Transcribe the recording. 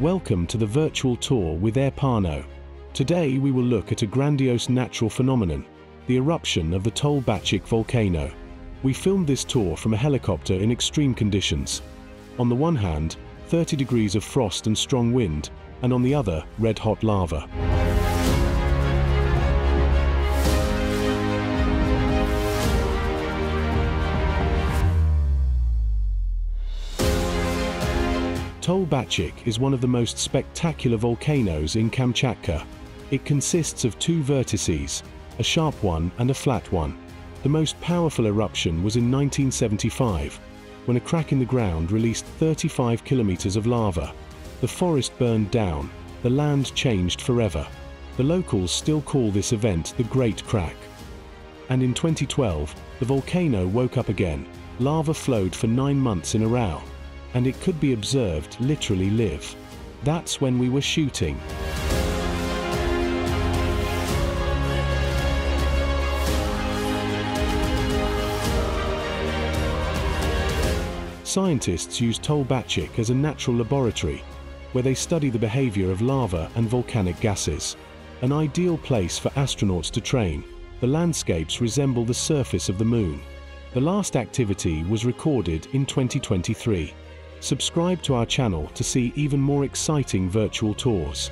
Welcome to the virtual tour with Airpano. Today we will look at a grandiose natural phenomenon, the eruption of the Tolbachik volcano. We filmed this tour from a helicopter in extreme conditions. On the one hand, 30 degrees of frost and strong wind, and on the other, red-hot lava. Tolbachik is one of the most spectacular volcanoes in Kamchatka. It consists of two vertices, a sharp one and a flat one. The most powerful eruption was in 1975, when a crack in the ground released 35 kilometers of lava. The forest burned down, the land changed forever. The locals still call this event the Great Crack. And in 2012, the volcano woke up again. Lava flowed for nine months in a row and it could be observed literally live. That's when we were shooting. Scientists use Tolbachik as a natural laboratory, where they study the behavior of lava and volcanic gases. An ideal place for astronauts to train, the landscapes resemble the surface of the moon. The last activity was recorded in 2023. Subscribe to our channel to see even more exciting virtual tours.